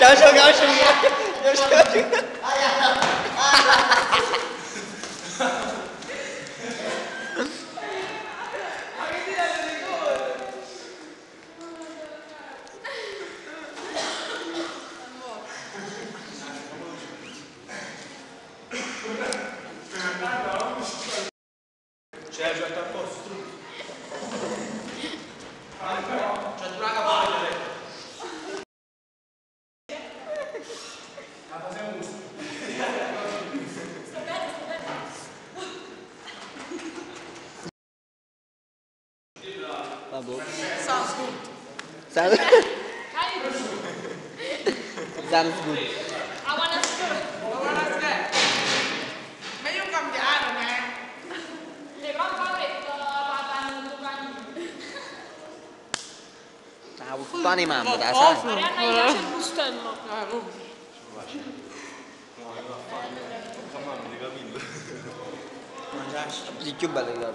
Dá jogar o chumbo. eu jogar o chumbo. Ah, bon. Sounds good. Sounds good. Sounds good. Funny man, but that's awful. Come on, you got me. Did you believe that?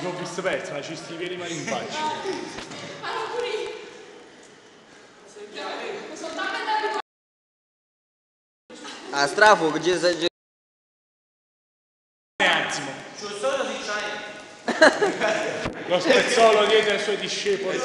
Ci sono visto persa, ci cistica di mare in faccia. Allora A ah, strafo, che ci sei... Attimo. C'è eh, solo di Lo spezzolo dietro ai suoi discepoli.